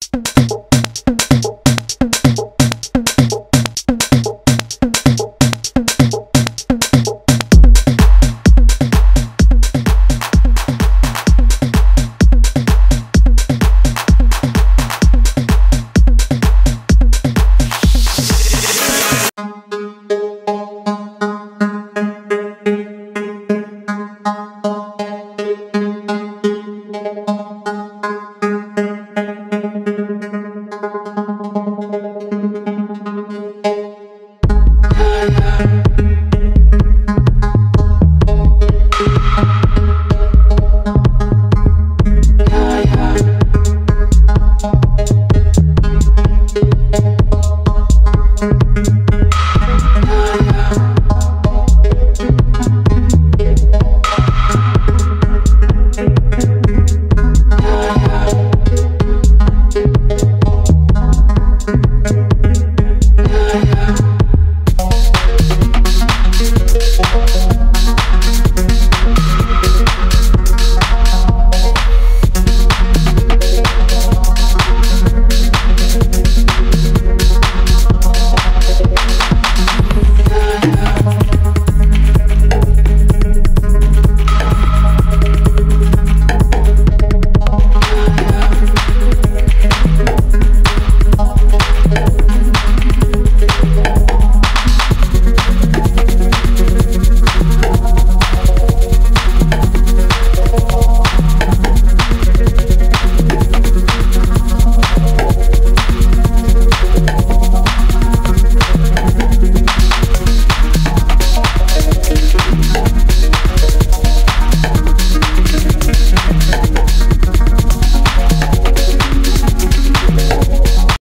you.